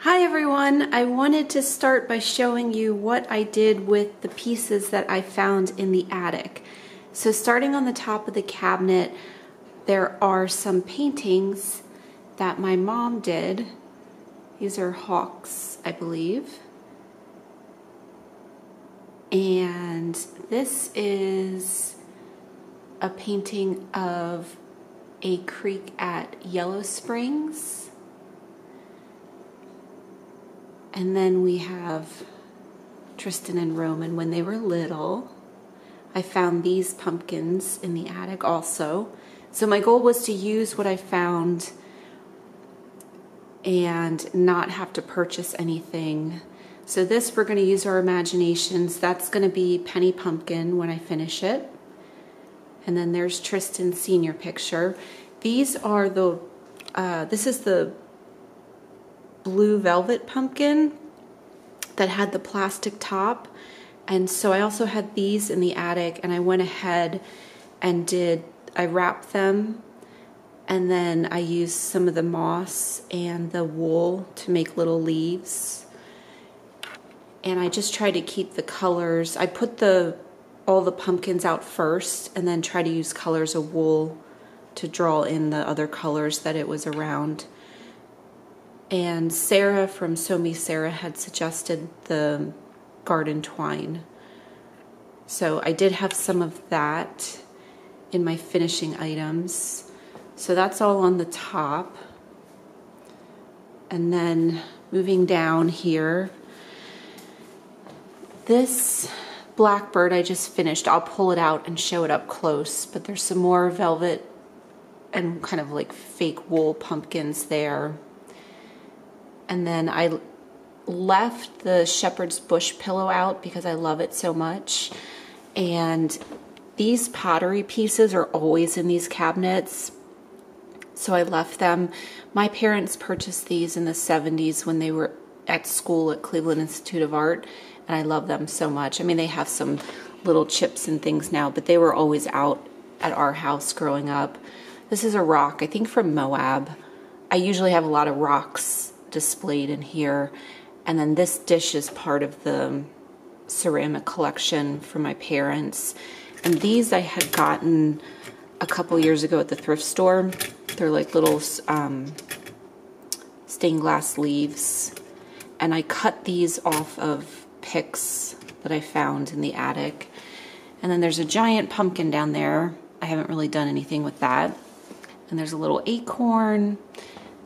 Hi everyone! I wanted to start by showing you what I did with the pieces that I found in the attic. So starting on the top of the cabinet, there are some paintings that my mom did. These are hawks, I believe. And this is a painting of a creek at Yellow Springs. And then we have Tristan and Roman when they were little. I found these pumpkins in the attic also. So my goal was to use what I found and not have to purchase anything. So this we're going to use our imaginations. That's going to be Penny Pumpkin when I finish it. And then there's Tristan's senior picture. These are the, uh, this is the blue velvet pumpkin that had the plastic top. And so I also had these in the attic and I went ahead and did, I wrapped them and then I used some of the moss and the wool to make little leaves. And I just tried to keep the colors. I put the all the pumpkins out first and then try to use colors of wool to draw in the other colors that it was around. And Sarah from Me Sarah had suggested the garden twine. So I did have some of that in my finishing items. So that's all on the top. And then moving down here, this blackbird I just finished. I'll pull it out and show it up close, but there's some more velvet and kind of like fake wool pumpkins there. And then I left the shepherd's bush pillow out because I love it so much. And these pottery pieces are always in these cabinets. So I left them. My parents purchased these in the 70s when they were at school at Cleveland Institute of Art. And I love them so much. I mean, they have some little chips and things now, but they were always out at our house growing up. This is a rock, I think from Moab. I usually have a lot of rocks displayed in here. And then this dish is part of the ceramic collection from my parents. And these I had gotten a couple years ago at the thrift store. They're like little um, stained glass leaves. And I cut these off of picks that I found in the attic. And then there's a giant pumpkin down there. I haven't really done anything with that. And there's a little acorn.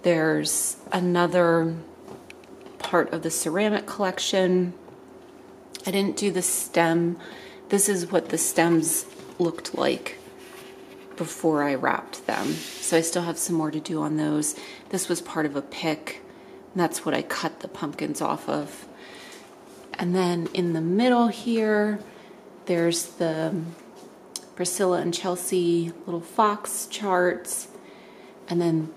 There's another part of the ceramic collection. I didn't do the stem. This is what the stems looked like before I wrapped them. So I still have some more to do on those. This was part of a pick. that's what I cut the pumpkins off of. And then in the middle here, there's the Priscilla and Chelsea little fox charts. And then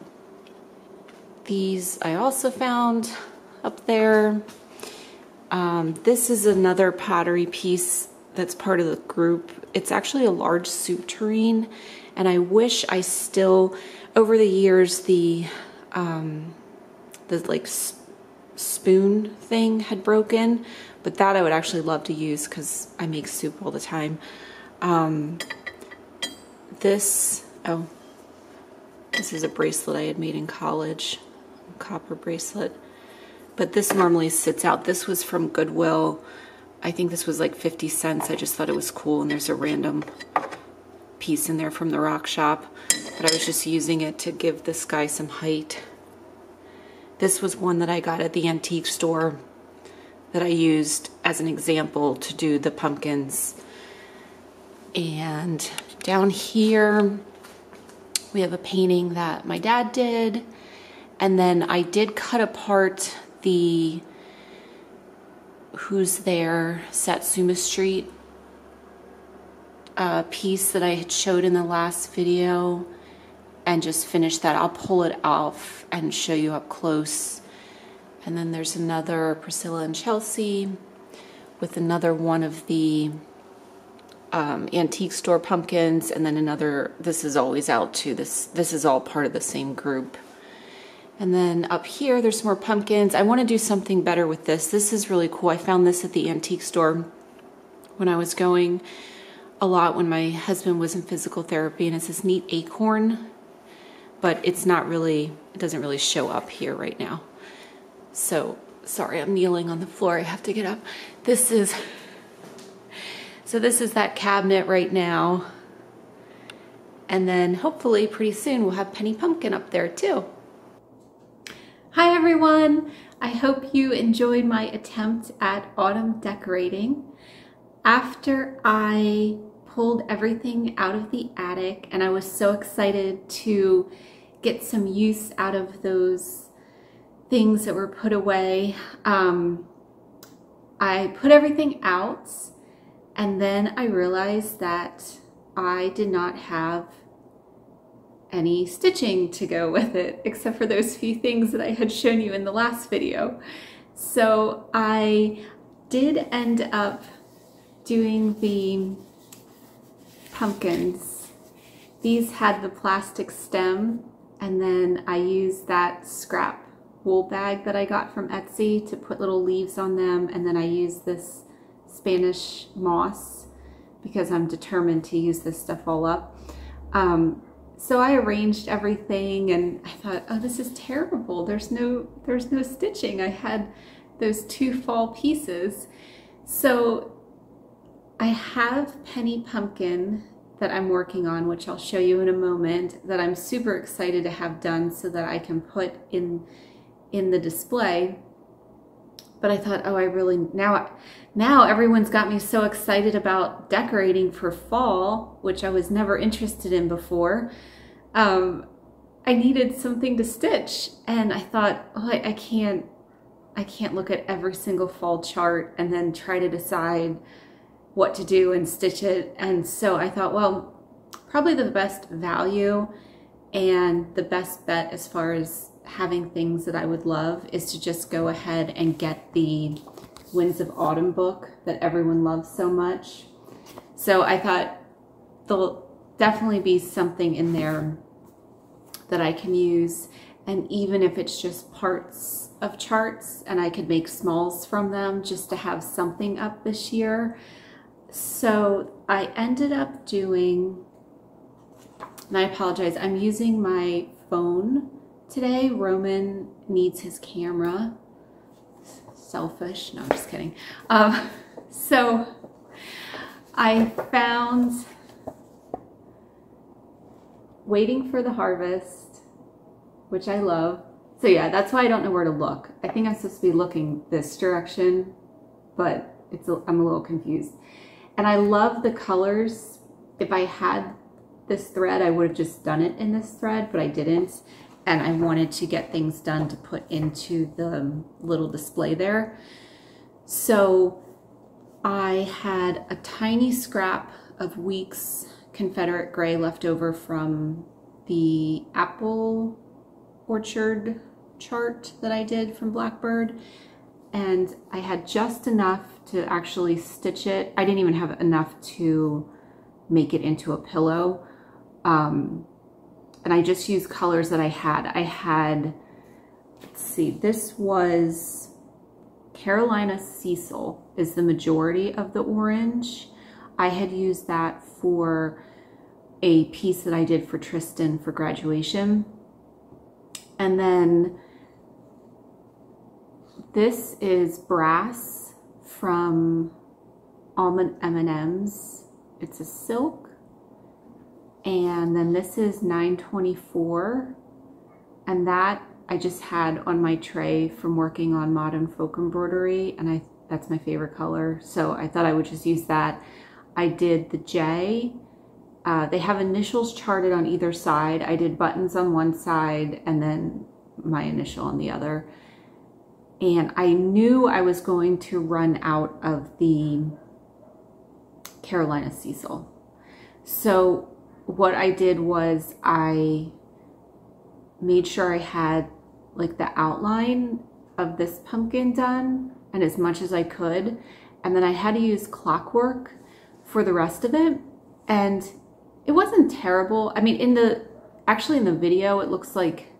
these I also found up there. Um, this is another pottery piece that's part of the group. It's actually a large soup tureen, and I wish I still, over the years, the um, the like spoon thing had broken, but that I would actually love to use because I make soup all the time. Um, this, oh, this is a bracelet I had made in college copper bracelet. But this normally sits out. This was from Goodwill. I think this was like 50 cents. I just thought it was cool. And there's a random piece in there from the rock shop. But I was just using it to give this guy some height. This was one that I got at the antique store that I used as an example to do the pumpkins. And down here, we have a painting that my dad did and then I did cut apart the Who's There Satsuma Street uh, piece that I had showed in the last video and just finish that. I'll pull it off and show you up close. And then there's another Priscilla and Chelsea with another one of the um, antique store pumpkins and then another, this is always out too. This, this is all part of the same group. And then up here, there's more pumpkins. I want to do something better with this. This is really cool. I found this at the antique store when I was going a lot when my husband was in physical therapy, and it's this neat acorn, but it's not really, it doesn't really show up here right now. So, sorry, I'm kneeling on the floor. I have to get up. This is, so this is that cabinet right now. And then hopefully pretty soon we'll have Penny Pumpkin up there too. Hi everyone! I hope you enjoyed my attempt at autumn decorating. After I pulled everything out of the attic and I was so excited to get some use out of those things that were put away. Um, I put everything out and then I realized that I did not have any stitching to go with it except for those few things that I had shown you in the last video. So I did end up doing the pumpkins. These had the plastic stem and then I used that scrap wool bag that I got from Etsy to put little leaves on them and then I used this Spanish moss because I'm determined to use this stuff all up. Um, so I arranged everything and I thought, oh, this is terrible. There's no, there's no stitching. I had those two fall pieces. So I have Penny Pumpkin that I'm working on, which I'll show you in a moment, that I'm super excited to have done so that I can put in in the display. But I thought, oh, I really, now, now everyone's got me so excited about decorating for fall, which I was never interested in before. Um, I needed something to stitch and I thought, oh, I, I can't, I can't look at every single fall chart and then try to decide what to do and stitch it. And so I thought, well, probably the best value and the best bet as far as having things that I would love is to just go ahead and get the Winds of Autumn book that everyone loves so much. So I thought there'll definitely be something in there that I can use. And even if it's just parts of charts and I could make smalls from them just to have something up this year, so I ended up doing, and I apologize, I'm using my phone today. Roman needs his camera. Selfish. No, I'm just kidding. Um, so I found Waiting for the Harvest, which I love. So yeah, that's why I don't know where to look. I think I'm supposed to be looking this direction, but it's a, I'm a little confused. And I love the colors. If I had this thread, I would have just done it in this thread, but I didn't. And I wanted to get things done to put into the little display there. So I had a tiny scrap of Weeks Confederate Gray left over from the apple orchard chart that I did from Blackbird and I had just enough to actually stitch it. I didn't even have enough to make it into a pillow. Um, and I just used colors that I had. I had, let's see, this was Carolina Cecil is the majority of the orange. I had used that for a piece that I did for Tristan for graduation. And then this is brass from Almond M&M's. It's a silk. And then this is 924. And that I just had on my tray from working on modern folk embroidery. And I that's my favorite color. So I thought I would just use that. I did the J. Uh, they have initials charted on either side. I did buttons on one side and then my initial on the other and I knew I was going to run out of the Carolina Cecil. So what I did was I made sure I had like the outline of this pumpkin done and as much as I could. And then I had to use clockwork for the rest of it. And it wasn't terrible. I mean, in the, actually in the video, it looks like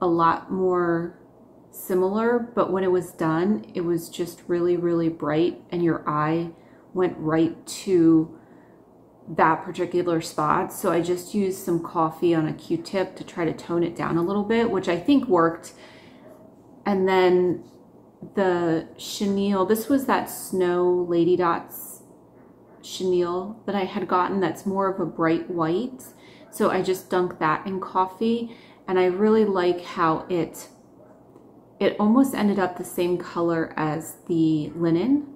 a lot more similar, but when it was done, it was just really, really bright and your eye went right to that particular spot. So I just used some coffee on a Q-tip to try to tone it down a little bit, which I think worked. And then the chenille, this was that Snow Lady Dots chenille that I had gotten that's more of a bright white. So I just dunked that in coffee and I really like how it it almost ended up the same color as the linen.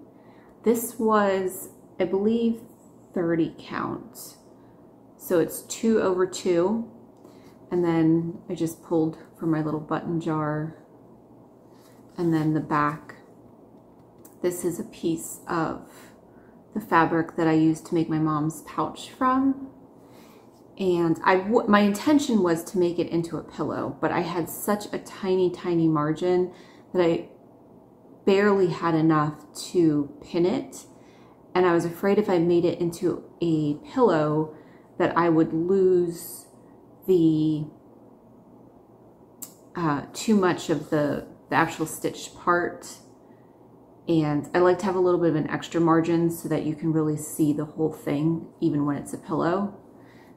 This was, I believe, 30 counts. So it's two over two. And then I just pulled from my little button jar. And then the back, this is a piece of the fabric that I used to make my mom's pouch from. And I, my intention was to make it into a pillow, but I had such a tiny, tiny margin that I barely had enough to pin it. And I was afraid if I made it into a pillow that I would lose the uh, too much of the, the actual stitched part. And I like to have a little bit of an extra margin so that you can really see the whole thing, even when it's a pillow.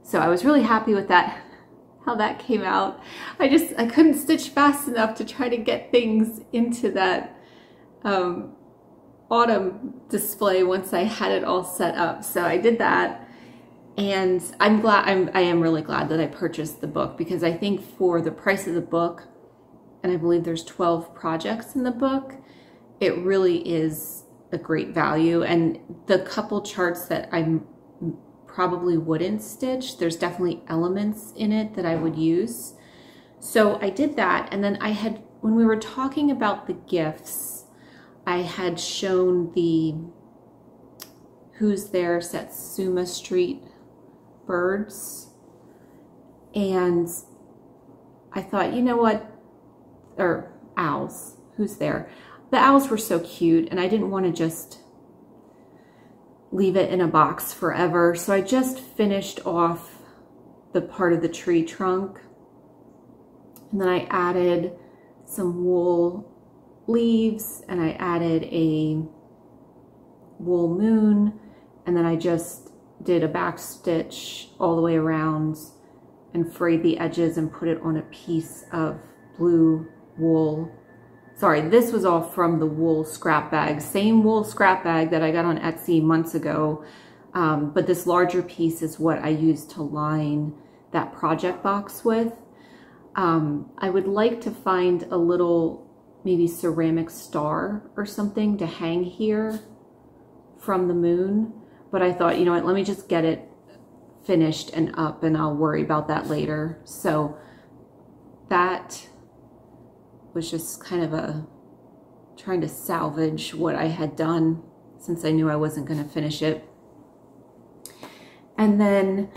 So I was really happy with that, how that came out. I just, I couldn't stitch fast enough to try to get things into that um, autumn display once I had it all set up. So I did that. And I'm glad, I'm, I am really glad that I purchased the book because I think for the price of the book, and I believe there's 12 projects in the book, it really is a great value. And the couple charts that I'm probably wouldn't stitch. There's definitely elements in it that I would use. So I did that. And then I had, when we were talking about the gifts, I had shown the Who's There Satsuma Street birds. And I thought, you know what? Or owls. Who's there? The owls were so cute and I didn't want to just leave it in a box forever. So I just finished off the part of the tree trunk. And then I added some wool leaves and I added a wool moon. And then I just did a back stitch all the way around and frayed the edges and put it on a piece of blue wool Sorry, this was all from the wool scrap bag. Same wool scrap bag that I got on Etsy months ago. Um, but this larger piece is what I used to line that project box with. Um, I would like to find a little maybe ceramic star or something to hang here from the moon. But I thought, you know what, let me just get it finished and up and I'll worry about that later. So that was just kind of a trying to salvage what I had done since I knew I wasn't going to finish it. And then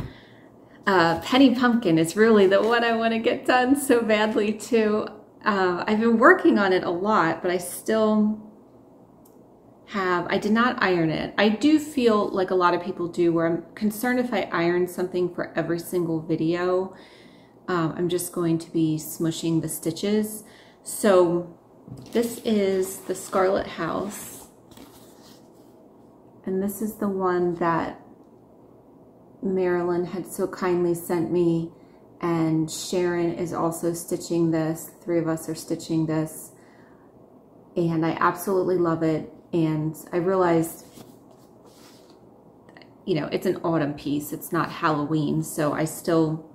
uh, Penny Pumpkin is really the one I want to get done so badly too. Uh, I've been working on it a lot, but I still have, I did not iron it. I do feel like a lot of people do where I'm concerned if I iron something for every single video, um, I'm just going to be smushing the stitches. So this is the Scarlett House. And this is the one that Marilyn had so kindly sent me. And Sharon is also stitching this. Three of us are stitching this. And I absolutely love it. And I realized, you know, it's an autumn piece. It's not Halloween. So I still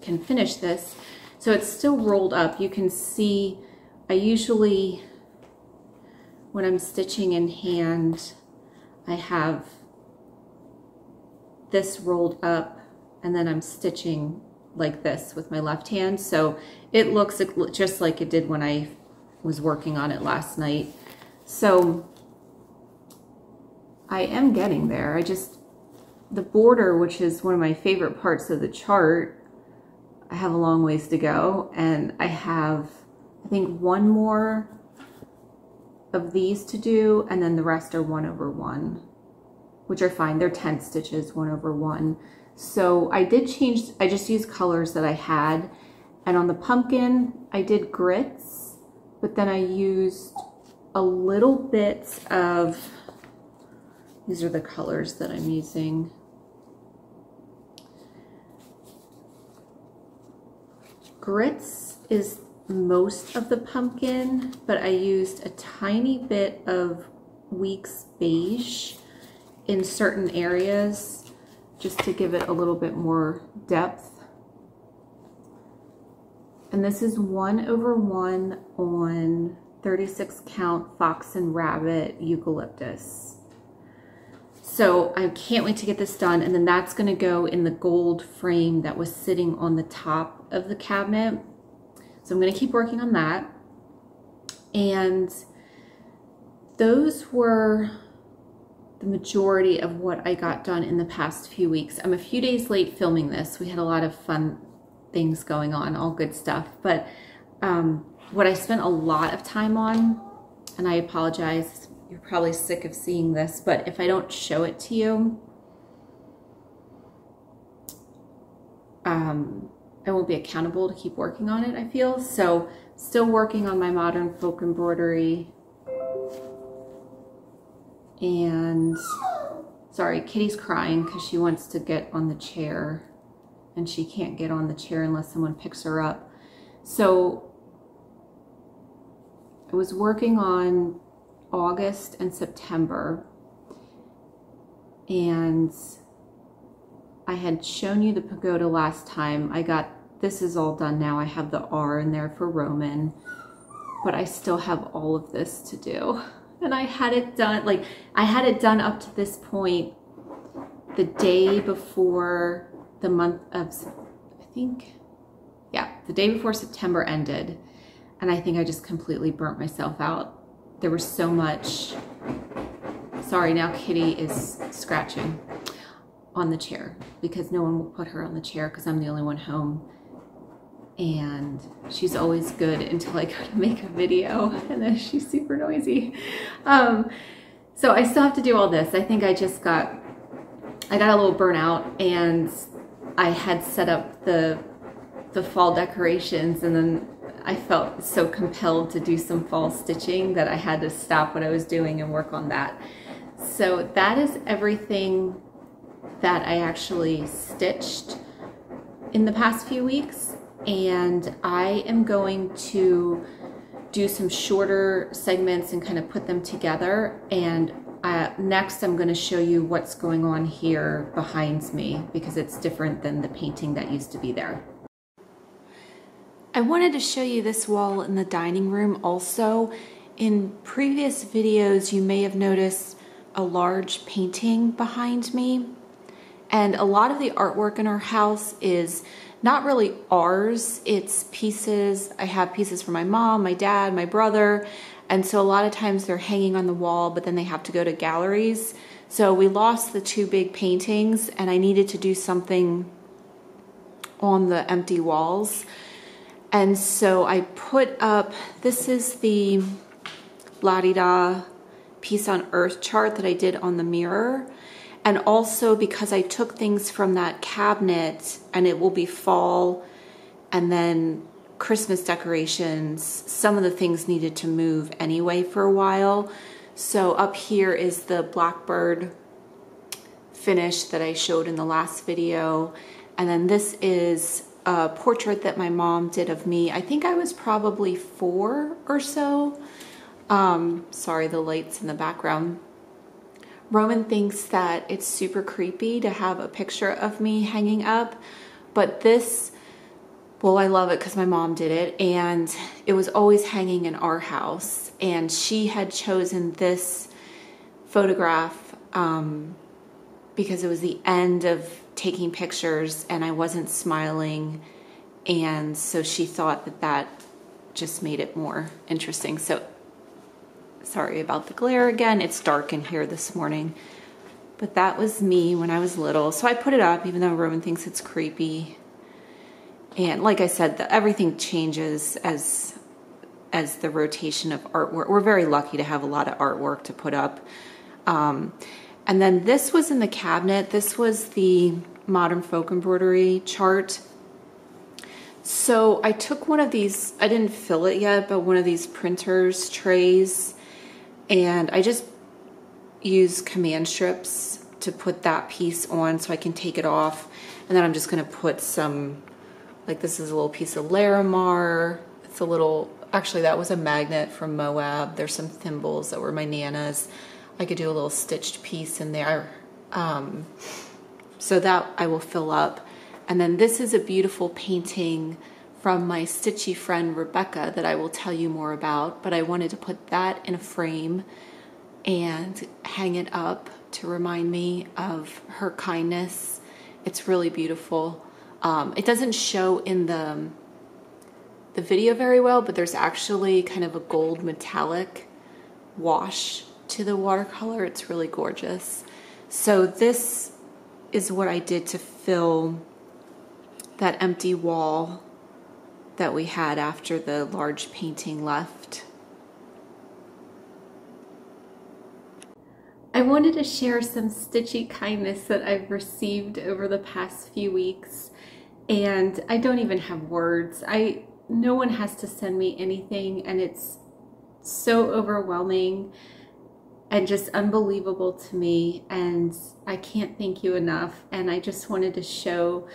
can finish this. So it's still rolled up. You can see, I usually, when I'm stitching in hand, I have this rolled up and then I'm stitching like this with my left hand. So it looks just like it did when I was working on it last night. So I am getting there. I just, the border, which is one of my favorite parts of the chart, I have a long ways to go and I have, I think one more of these to do and then the rest are one over one, which are fine. They're 10 stitches, one over one. So I did change, I just used colors that I had And on the pumpkin, I did grits, but then I used a little bit of, these are the colors that I'm using. Grits is most of the pumpkin, but I used a tiny bit of Weeks Beige in certain areas just to give it a little bit more depth. And this is one over one on 36 count Fox and Rabbit Eucalyptus. So I can't wait to get this done. And then that's gonna go in the gold frame that was sitting on the top of the cabinet. So I'm gonna keep working on that. And those were the majority of what I got done in the past few weeks. I'm a few days late filming this. We had a lot of fun things going on, all good stuff. But um, what I spent a lot of time on, and I apologize, you're probably sick of seeing this, but if I don't show it to you, um, I won't be accountable to keep working on it, I feel. So still working on my modern folk embroidery and sorry, Kitty's crying because she wants to get on the chair and she can't get on the chair unless someone picks her up. So I was working on August and September and I had shown you the pagoda last time. I got, this is all done now. I have the R in there for Roman, but I still have all of this to do and I had it done, like I had it done up to this point the day before the month of, I think, yeah, the day before September ended. And I think I just completely burnt myself out. There was so much, sorry, now Kitty is scratching on the chair because no one will put her on the chair because I'm the only one home and she's always good until I go to make a video and then she's super noisy. Um, so I still have to do all this. I think I just got, I got a little burnout and I had set up the, the fall decorations and then I felt so compelled to do some fall stitching that I had to stop what I was doing and work on that. So that is everything that I actually stitched in the past few weeks and I am going to do some shorter segments and kind of put them together and uh, next I'm going to show you what's going on here behind me because it's different than the painting that used to be there. I wanted to show you this wall in the dining room also. In previous videos you may have noticed a large painting behind me and a lot of the artwork in our house is not really ours. It's pieces, I have pieces for my mom, my dad, my brother. And so a lot of times they're hanging on the wall, but then they have to go to galleries. So we lost the two big paintings and I needed to do something on the empty walls. And so I put up, this is the La-Di-Da Peace on Earth chart that I did on the mirror. And also because I took things from that cabinet and it will be fall and then Christmas decorations, some of the things needed to move anyway for a while. So up here is the blackbird finish that I showed in the last video. And then this is a portrait that my mom did of me. I think I was probably four or so. Um, sorry, the lights in the background. Roman thinks that it's super creepy to have a picture of me hanging up, but this, well, I love it because my mom did it, and it was always hanging in our house, and she had chosen this photograph um, because it was the end of taking pictures, and I wasn't smiling, and so she thought that that just made it more interesting. So Sorry about the glare again. It's dark in here this morning. But that was me when I was little. So I put it up even though Roman thinks it's creepy. And like I said, the, everything changes as as the rotation of artwork. We're very lucky to have a lot of artwork to put up. Um, and then this was in the cabinet. This was the modern folk embroidery chart. So I took one of these, I didn't fill it yet, but one of these printers trays, and I just use command strips to put that piece on so I can take it off. And then I'm just gonna put some, like this is a little piece of Larimar. It's a little, actually that was a magnet from Moab. There's some thimbles that were my Nana's. I could do a little stitched piece in there. Um, so that I will fill up. And then this is a beautiful painting from my stitchy friend Rebecca that I will tell you more about, but I wanted to put that in a frame and hang it up to remind me of her kindness. It's really beautiful. Um, it doesn't show in the the video very well, but there's actually kind of a gold metallic wash to the watercolor. It's really gorgeous. So this is what I did to fill that empty wall that we had after the large painting left. I wanted to share some stitchy kindness that I've received over the past few weeks and I don't even have words. I no one has to send me anything and it's so overwhelming and just unbelievable to me and I can't thank you enough and I just wanted to show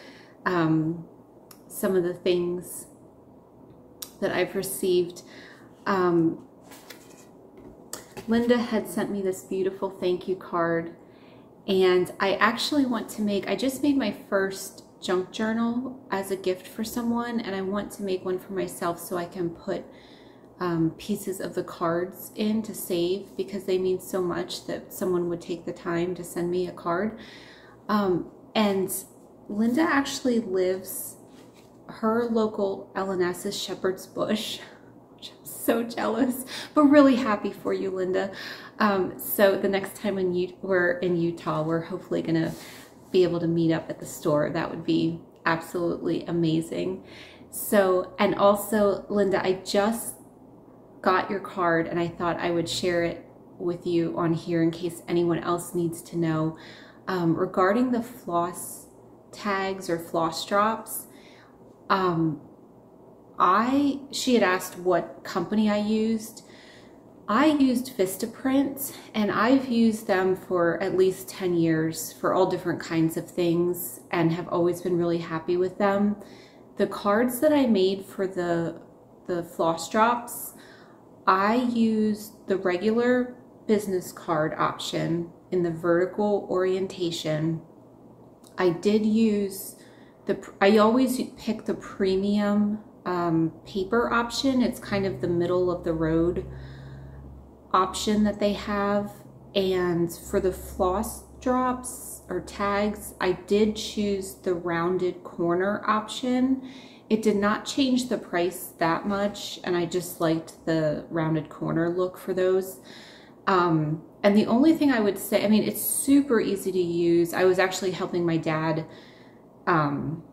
um, some of the things that I've received. Um, Linda had sent me this beautiful thank you card and I actually want to make, I just made my first junk journal as a gift for someone and I want to make one for myself so I can put um, pieces of the cards in to save because they mean so much that someone would take the time to send me a card. Um, and Linda actually lives, her local LNS is Shepherd's Bush, which I'm so jealous, but really happy for you, Linda. Um, so the next time when you, we're in Utah, we're hopefully going to be able to meet up at the store. That would be absolutely amazing. So, and also, Linda, I just got your card and I thought I would share it with you on here in case anyone else needs to know. Um, regarding the floss tags or floss drops. Um, I she had asked what company I used. I used Vistaprint and I've used them for at least 10 years for all different kinds of things and have always been really happy with them. The cards that I made for the the floss drops, I used the regular business card option in the vertical orientation I did use the, I always pick the premium um, paper option. It's kind of the middle of the road option that they have. And for the floss drops or tags, I did choose the rounded corner option. It did not change the price that much, and I just liked the rounded corner look for those. Um, and the only thing I would say, I mean, it's super easy to use. I was actually helping my dad um,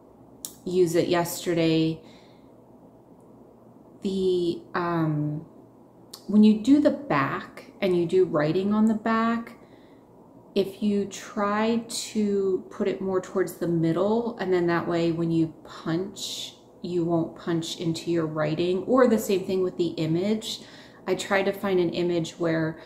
use it yesterday. The um, when you do the back and you do writing on the back, if you try to put it more towards the middle, and then that way when you punch, you won't punch into your writing, or the same thing with the image. I try to find an image where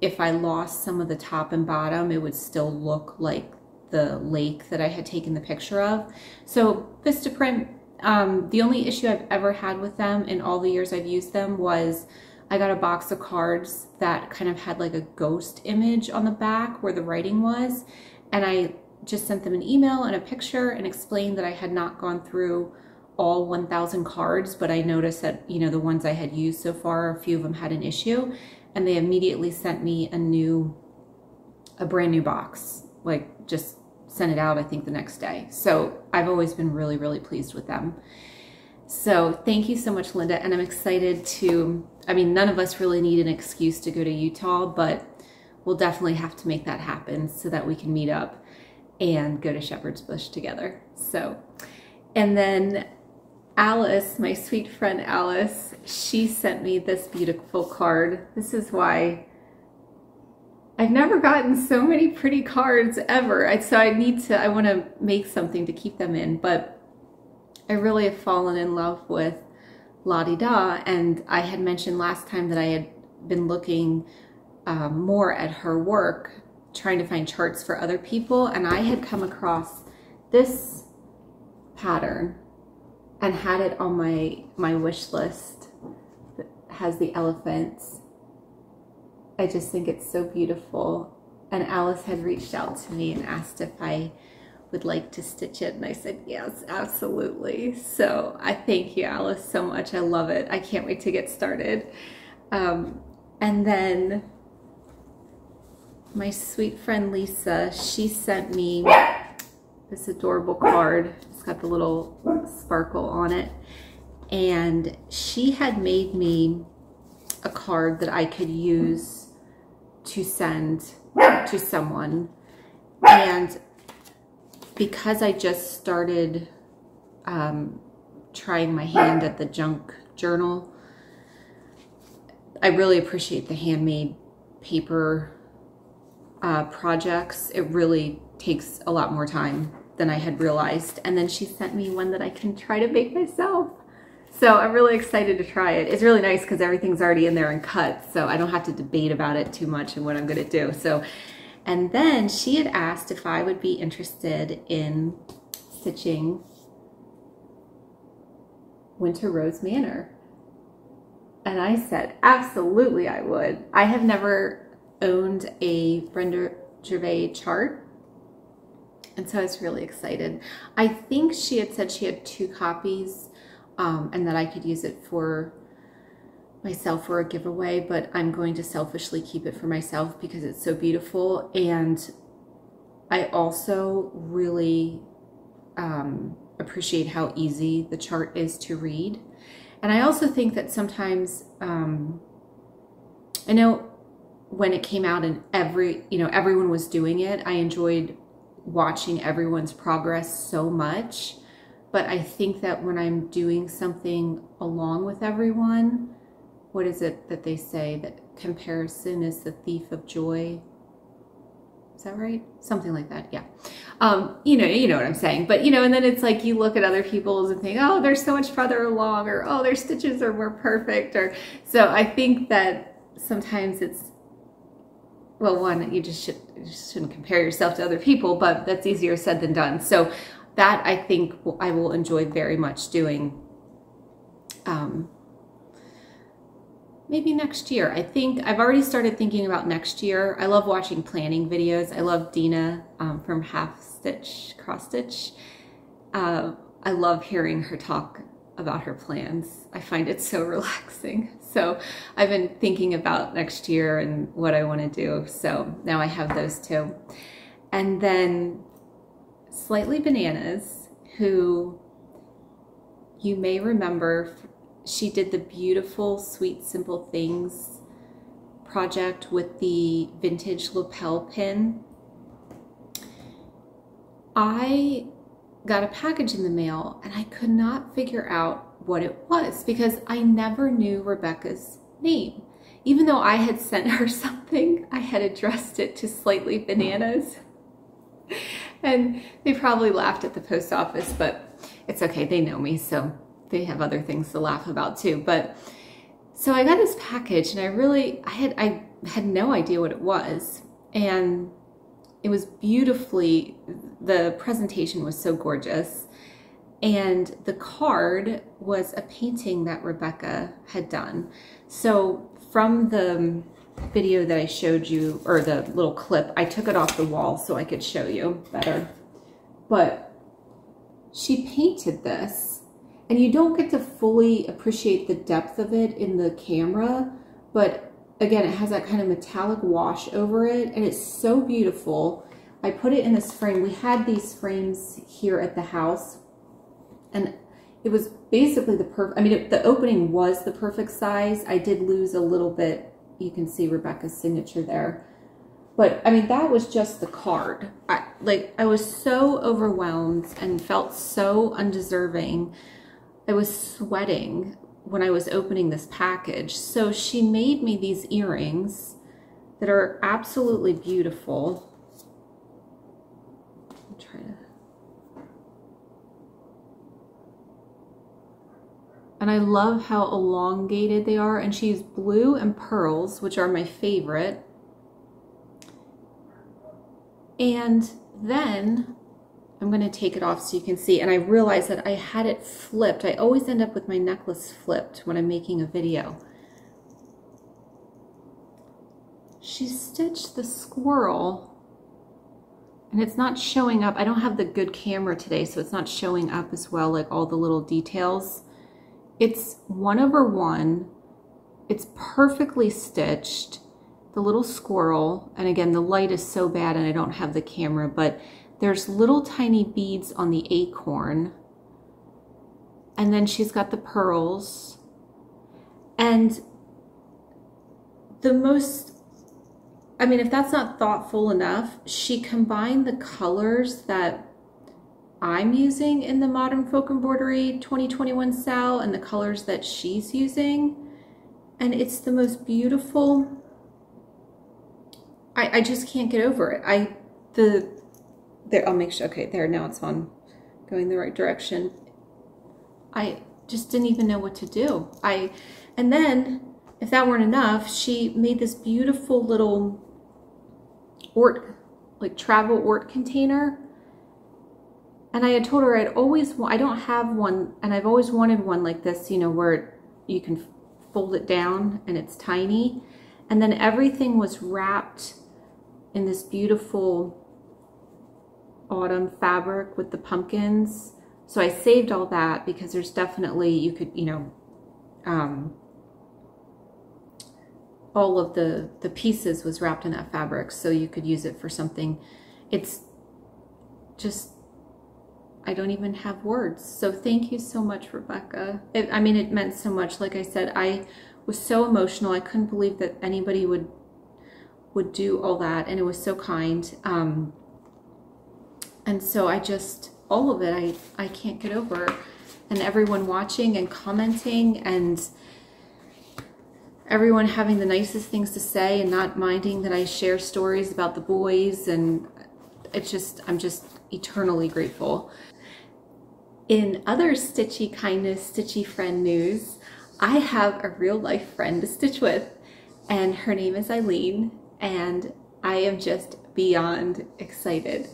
if I lost some of the top and bottom, it would still look like the lake that I had taken the picture of. So Vistaprint, um, the only issue I've ever had with them in all the years I've used them was I got a box of cards that kind of had like a ghost image on the back where the writing was. And I just sent them an email and a picture and explained that I had not gone through all 1000 cards, but I noticed that, you know, the ones I had used so far, a few of them had an issue and they immediately sent me a new, a brand new box, like just sent it out, I think the next day. So I've always been really, really pleased with them. So thank you so much, Linda. And I'm excited to, I mean, none of us really need an excuse to go to Utah, but we'll definitely have to make that happen so that we can meet up and go to Shepherd's Bush together. So, and then Alice, my sweet friend Alice, she sent me this beautiful card. This is why I've never gotten so many pretty cards ever. I, so I need to, I want to make something to keep them in. But I really have fallen in love with La Di Da. And I had mentioned last time that I had been looking um, more at her work, trying to find charts for other people. And I had come across this pattern and had it on my, my wish list that has the elephants. I just think it's so beautiful. And Alice had reached out to me and asked if I would like to stitch it. And I said, yes, absolutely. So I thank you, Alice, so much. I love it. I can't wait to get started. Um, and then my sweet friend Lisa, she sent me this adorable card. It's got the little sparkle on it. And she had made me a card that I could use to send to someone. And because I just started um, trying my hand at the junk journal, I really appreciate the handmade paper uh, projects. It really takes a lot more time than I had realized. And then she sent me one that I can try to make myself. So I'm really excited to try it. It's really nice because everything's already in there and cut, so I don't have to debate about it too much and what I'm gonna do. So, and then she had asked if I would be interested in stitching Winter Rose Manor. And I said, absolutely I would. I have never owned a Brenda Gervais chart. And so I was really excited. I think she had said she had two copies um, and that I could use it for myself for a giveaway, but I'm going to selfishly keep it for myself because it's so beautiful. And I also really um, appreciate how easy the chart is to read. And I also think that sometimes, um, I know when it came out and every, you know, everyone was doing it, I enjoyed watching everyone's progress so much. But I think that when I'm doing something along with everyone, what is it that they say that comparison is the thief of joy? Is that right? Something like that. Yeah. Um, you know, you know what I'm saying. But you know, and then it's like you look at other people's and think, oh, they're so much further along, or oh, their stitches are more perfect, or so. I think that sometimes it's well, one, you just, should, you just shouldn't compare yourself to other people, but that's easier said than done. So that I think I will enjoy very much doing. Um, maybe next year. I think I've already started thinking about next year. I love watching planning videos. I love Dena um, from Half Stitch Cross Stitch. Uh, I love hearing her talk about her plans. I find it so relaxing. So I've been thinking about next year and what I want to do. So now I have those two. And then Slightly Bananas, who you may remember she did the beautiful Sweet Simple Things project with the vintage lapel pin. I got a package in the mail and I could not figure out what it was because I never knew Rebecca's name. Even though I had sent her something, I had addressed it to Slightly Bananas. And they probably laughed at the post office, but it's okay. They know me, so they have other things to laugh about too. But so I got this package and I really, I had, I had no idea what it was. And it was beautifully, the presentation was so gorgeous. And the card was a painting that Rebecca had done. So from the video that I showed you, or the little clip, I took it off the wall so I could show you better. But she painted this and you don't get to fully appreciate the depth of it in the camera, but again, it has that kind of metallic wash over it, and it's so beautiful. I put it in this frame. We had these frames here at the house, and it was basically the perfect, I mean, it, the opening was the perfect size. I did lose a little bit. You can see Rebecca's signature there. But I mean, that was just the card. I, like, I was so overwhelmed and felt so undeserving I was sweating when I was opening this package. So she made me these earrings that are absolutely beautiful. I'll try to And I love how elongated they are. And she used blue and pearls, which are my favorite. And then I'm going to take it off so you can see. And I realized that I had it flipped. I always end up with my necklace flipped when I'm making a video. She stitched the squirrel and it's not showing up. I don't have the good camera today, so it's not showing up as well, like all the little details. It's one over one. It's perfectly stitched. The little squirrel, and again, the light is so bad and I don't have the camera, but there's little tiny beads on the acorn. And then she's got the pearls. And the most I mean, if that's not thoughtful enough, she combined the colors that I'm using in the Modern Folk Embroidery 2021 SAL and the colors that she's using. And it's the most beautiful. I, I just can't get over it. I, the, there, I'll make sure, okay, there, now it's on, going the right direction. I just didn't even know what to do. I, and then, if that weren't enough, she made this beautiful little Ort, like travel Ort container. And I had told her I'd always, I don't have one, and I've always wanted one like this, you know, where you can fold it down and it's tiny. And then everything was wrapped in this beautiful autumn fabric with the pumpkins. So I saved all that because there's definitely, you could, you know, um, all of the, the pieces was wrapped in that fabric so you could use it for something. It's just, I don't even have words. So thank you so much, Rebecca. It, I mean, it meant so much. Like I said, I was so emotional. I couldn't believe that anybody would would do all that and it was so kind. Um, and so I just, all of it, I, I can't get over. And everyone watching and commenting and everyone having the nicest things to say and not minding that I share stories about the boys and it's just I'm just eternally grateful. In other stitchy kindness, stitchy friend news, I have a real life friend to stitch with and her name is Eileen and I am just beyond excited.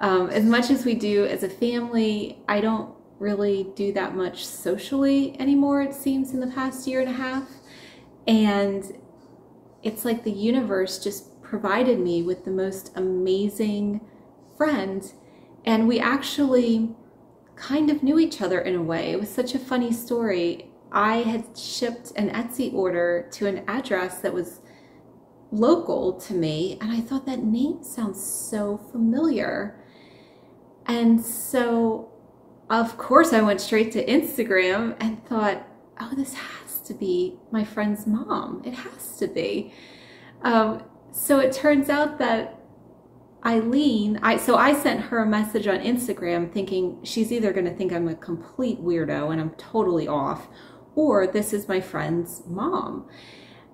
Um, as much as we do as a family, I don't really do that much socially anymore, it seems, in the past year and a half. And it's like the universe just provided me with the most amazing friend. And we actually kind of knew each other in a way. It was such a funny story. I had shipped an Etsy order to an address that was local to me, and I thought that name sounds so familiar. And so, of course, I went straight to Instagram and thought, oh, this has to be my friend's mom. It has to be. Um, so it turns out that Eileen, I so I sent her a message on Instagram thinking she's either going to think I'm a complete weirdo and I'm totally off, or this is my friend's mom.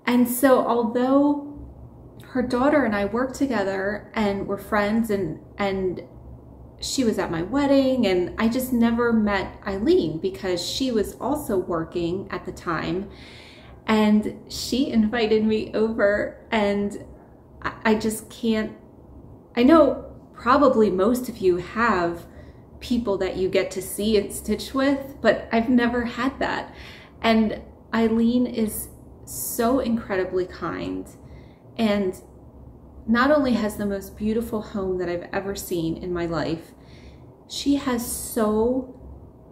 And so although her daughter and I worked together and we're friends and and she was at my wedding and I just never met Eileen because she was also working at the time and she invited me over and I just can't I know probably most of you have people that you get to see and stitch with but I've never had that and Eileen is so incredibly kind and not only has the most beautiful home that I've ever seen in my life, she has so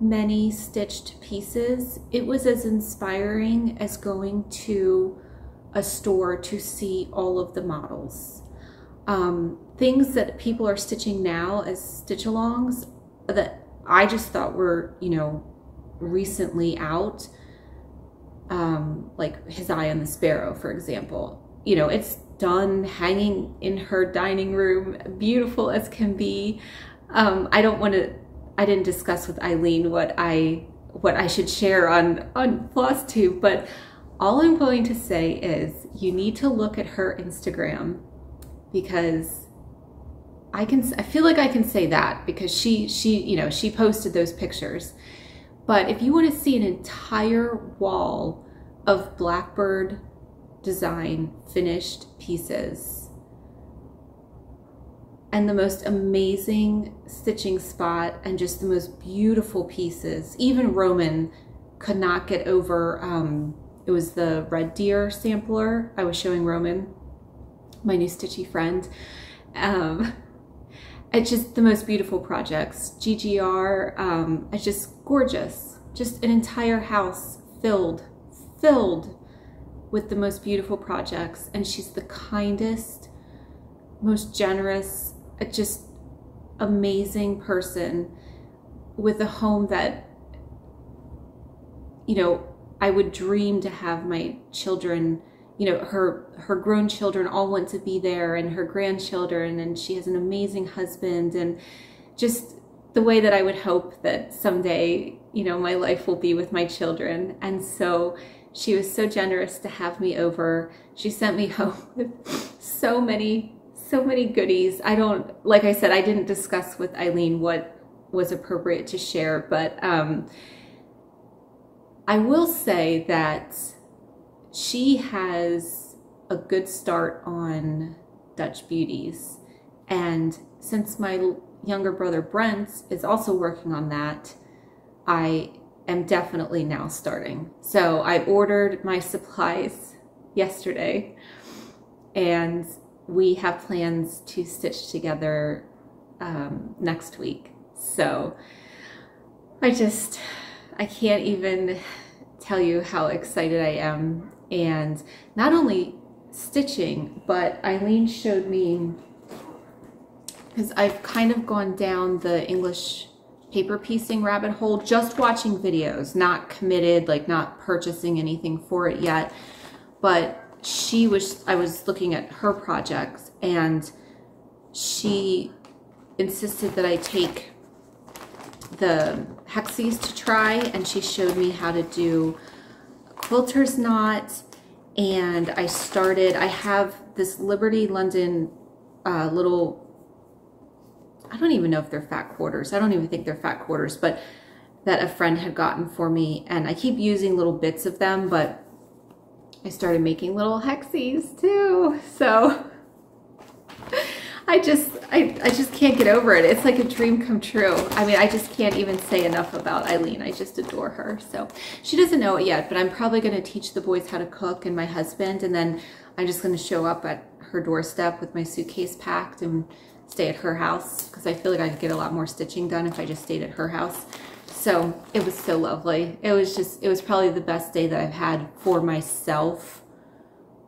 many stitched pieces. It was as inspiring as going to a store to see all of the models. Um, things that people are stitching now as stitch alongs that I just thought were, you know, recently out. Um, like his eye on the sparrow, for example. You know, it's done hanging in her dining room, beautiful as can be. Um, I don't want to, I didn't discuss with Eileen what I what I should share on, on FlossTube, but all I'm going to say is you need to look at her Instagram because I can I feel like I can say that because she she you know she posted those pictures But if you want to see an entire wall of Blackbird design finished pieces and the most amazing stitching spot and just the most beautiful pieces, even Roman could not get over, um, it was the Red Deer sampler I was showing Roman, my new stitchy friend. Um, it's just the most beautiful projects. GGR, um, it's just gorgeous. Just an entire house filled, filled with the most beautiful projects. And she's the kindest, most generous, just amazing person with a home that, you know, I would dream to have my children you know her her grown children all want to be there and her grandchildren and she has an amazing husband and just the way that I would hope that someday you know my life will be with my children. And so she was so generous to have me over. She sent me home with so many so many goodies. I don't like I said I didn't discuss with Eileen what was appropriate to share but um I will say that she has a good start on Dutch Beauties. And since my younger brother Brent is also working on that, I am definitely now starting. So I ordered my supplies yesterday and we have plans to stitch together um, next week. So I just, I can't even tell you how excited I am and not only stitching, but Eileen showed me, because I've kind of gone down the English paper piecing rabbit hole, just watching videos, not committed, like not purchasing anything for it yet. But she was, I was looking at her projects and she insisted that I take the hexies to try and she showed me how to do quilter's knot and I started, I have this Liberty London uh, little, I don't even know if they're fat quarters. I don't even think they're fat quarters, but that a friend had gotten for me. And I keep using little bits of them, but I started making little hexies too. So I just, I, I just can't get over it. It's like a dream come true. I mean, I just can't even say enough about Eileen. I just adore her. So she doesn't know it yet, but I'm probably going to teach the boys how to cook and my husband. And then I'm just going to show up at her doorstep with my suitcase packed and stay at her house because I feel like I could get a lot more stitching done if I just stayed at her house. So it was so lovely. It was just, it was probably the best day that I've had for myself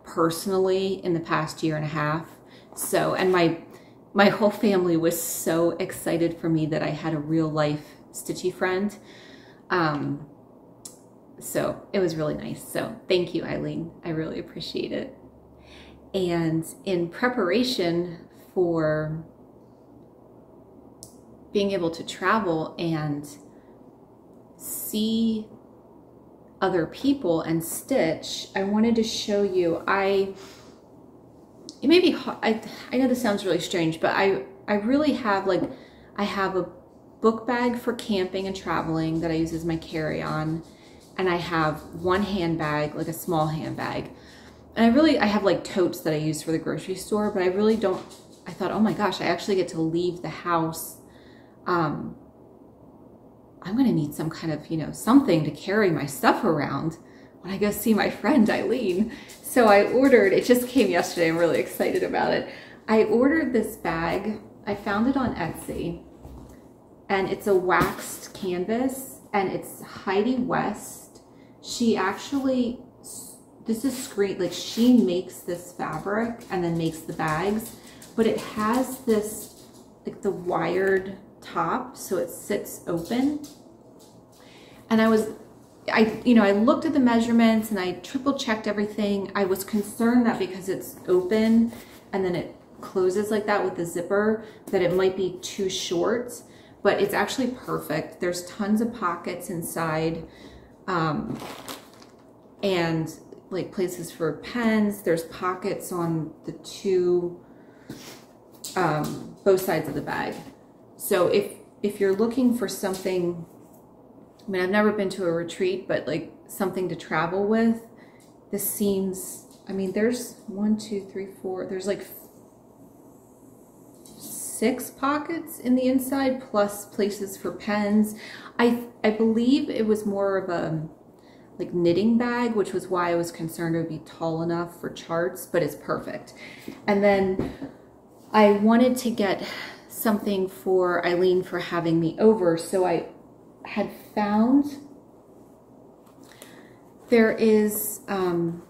personally in the past year and a half. So, and my my whole family was so excited for me that I had a real life stitchy friend. Um, so it was really nice. So thank you, Eileen. I really appreciate it. And in preparation for being able to travel and see other people and stitch, I wanted to show you, I it may be I, I know this sounds really strange, but I, I really have like, I have a book bag for camping and traveling that I use as my carry-on. And I have one handbag, like a small handbag. And I really, I have like totes that I use for the grocery store, but I really don't, I thought, oh my gosh, I actually get to leave the house. Um, I'm going to need some kind of, you know, something to carry my stuff around when I go see my friend Eileen. So I ordered, it just came yesterday, I'm really excited about it. I ordered this bag, I found it on Etsy, and it's a waxed canvas, and it's Heidi West. She actually, this is screen, like she makes this fabric and then makes the bags, but it has this, like the wired top, so it sits open. And I was I, you know, I looked at the measurements and I triple checked everything. I was concerned that because it's open and then it closes like that with the zipper, that it might be too short, but it's actually perfect. There's tons of pockets inside um, and like places for pens. There's pockets on the two, um, both sides of the bag. So if, if you're looking for something I mean, I've never been to a retreat, but like something to travel with. This seems, I mean, there's one, two, three, four, there's like six pockets in the inside plus places for pens. I, I believe it was more of a like knitting bag, which was why I was concerned it would be tall enough for charts, but it's perfect. And then I wanted to get something for Eileen for having me over. So I had found there is um,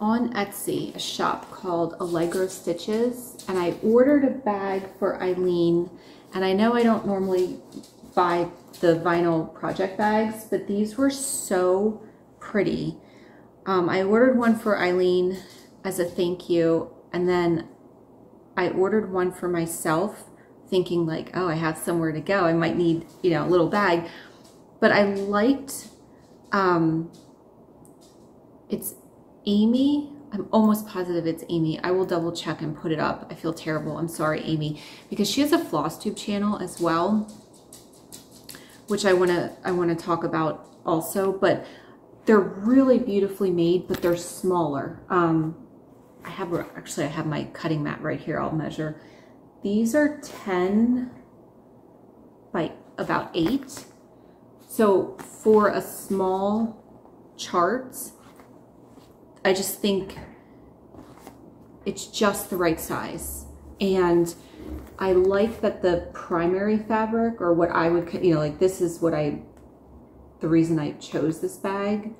on Etsy a shop called Allegro Stitches and I ordered a bag for Eileen and I know I don't normally buy the vinyl project bags but these were so pretty. Um, I ordered one for Eileen as a thank you and then I ordered one for myself thinking like, oh, I have somewhere to go. I might need, you know, a little bag. But I liked, um, it's Amy. I'm almost positive it's Amy. I will double check and put it up. I feel terrible. I'm sorry, Amy, because she has a floss tube channel as well, which I want to, I want to talk about also, but they're really beautifully made, but they're smaller. Um, I have, actually I have my cutting mat right here. I'll measure. These are 10 by about eight. So for a small chart, I just think it's just the right size. And I like that the primary fabric or what I would, you know, like this is what I, the reason I chose this bag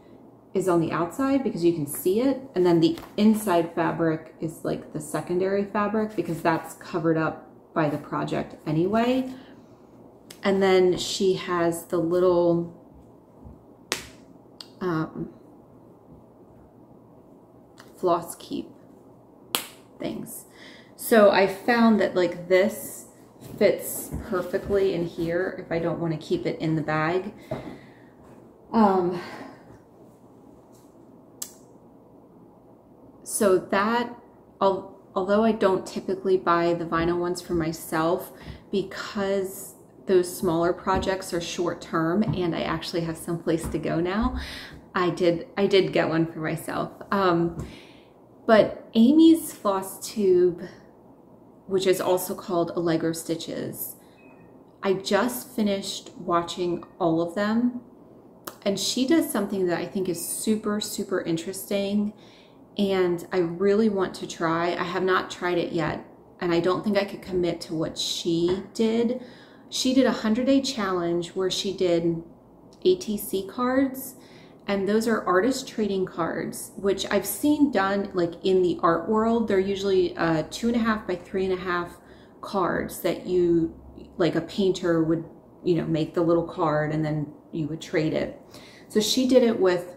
is on the outside because you can see it. And then the inside fabric is like the secondary fabric because that's covered up by the project anyway. And then she has the little um, floss keep things. So I found that like this fits perfectly in here if I don't want to keep it in the bag. Um, So that, although I don't typically buy the vinyl ones for myself, because those smaller projects are short term and I actually have some place to go now, I did I did get one for myself. Um, but Amy's floss tube, which is also called Allegro Stitches, I just finished watching all of them and she does something that I think is super, super interesting and I really want to try. I have not tried it yet, and I don't think I could commit to what she did. She did a 100 day challenge where she did ATC cards, and those are artist trading cards, which I've seen done like in the art world. They're usually uh, two and a half by three and a half cards that you, like a painter would, you know, make the little card and then you would trade it. So she did it with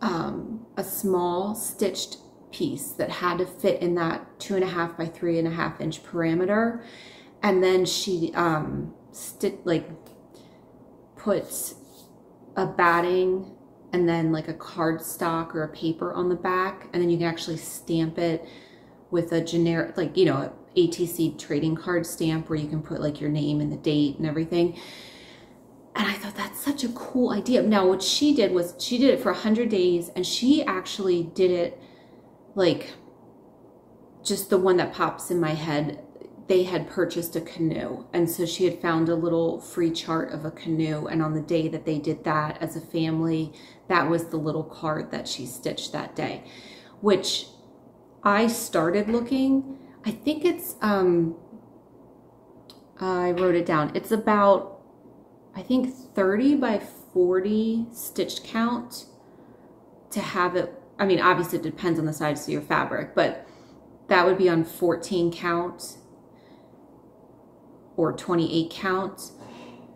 um, a small stitched piece that had to fit in that two and a half by three and a half inch parameter. And then she um, stitch like puts a batting and then like a cardstock or a paper on the back. And then you can actually stamp it with a generic, like, you know, ATC trading card stamp where you can put like your name and the date and everything. And I thought that's such a cool idea. Now, what she did was she did it for 100 days and she actually did it like just the one that pops in my head. They had purchased a canoe. And so she had found a little free chart of a canoe. And on the day that they did that as a family, that was the little card that she stitched that day, which I started looking. I think it's, um, I wrote it down. It's about I think 30 by 40 stitch count to have it. I mean, obviously it depends on the size of your fabric, but that would be on 14 count or 28 count.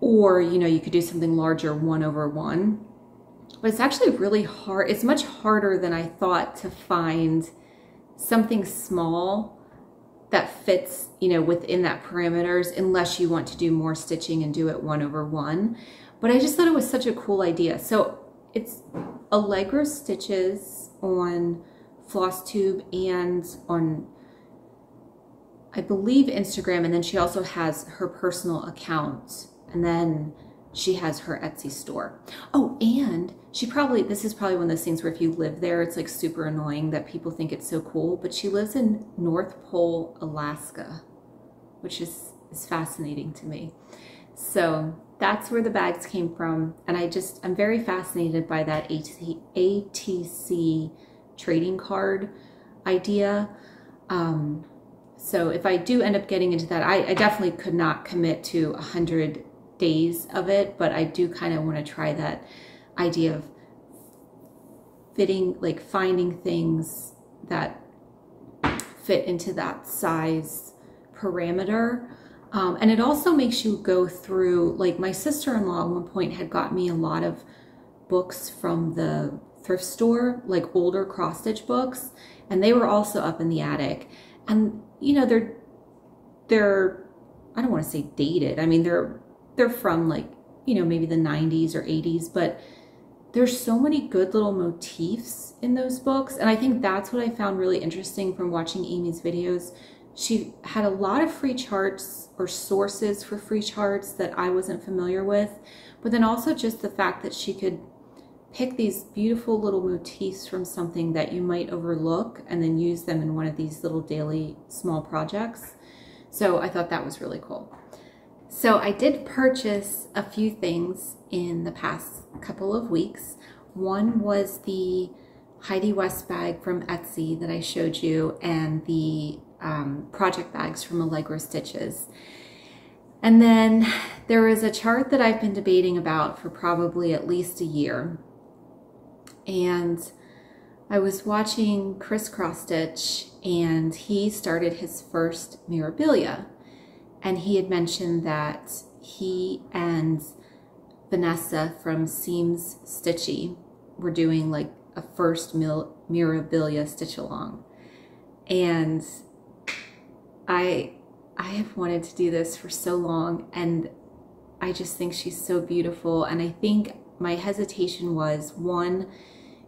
Or, you know, you could do something larger, one over one. But it's actually really hard. It's much harder than I thought to find something small that fits, you know, within that parameters unless you want to do more stitching and do it one over one. But I just thought it was such a cool idea. So it's Allegro stitches on floss tube and on I believe Instagram, and then she also has her personal account, and then she has her Etsy store. Oh, and she probably, this is probably one of those things where if you live there, it's like super annoying that people think it's so cool, but she lives in North Pole, Alaska, which is, is fascinating to me. So that's where the bags came from. And I just, I'm very fascinated by that ATC trading card idea. Um, so if I do end up getting into that, I, I definitely could not commit to a hundred days of it, but I do kind of want to try that idea of fitting, like finding things that fit into that size parameter. Um, and it also makes you go through, like my sister-in-law at one point had got me a lot of books from the thrift store, like older cross stitch books, and they were also up in the attic. And you know, they're they're I don't want to say dated. I mean, they're they're from like, you know, maybe the 90s or 80s, but there's so many good little motifs in those books. And I think that's what I found really interesting from watching Amy's videos. She had a lot of free charts or sources for free charts that I wasn't familiar with, but then also just the fact that she could pick these beautiful little motifs from something that you might overlook and then use them in one of these little daily small projects. So I thought that was really cool. So I did purchase a few things in the past couple of weeks. One was the Heidi West bag from Etsy that I showed you and the um, project bags from Allegro Stitches. And then there is a chart that I've been debating about for probably at least a year. And I was watching Chris Cross Stitch and he started his first Mirabilia. And he had mentioned that he and Vanessa from Seams Stitchy We're doing like a first Mil Mirabilia stitch along. And I I have wanted to do this for so long and I just think she's so beautiful and I think my hesitation was one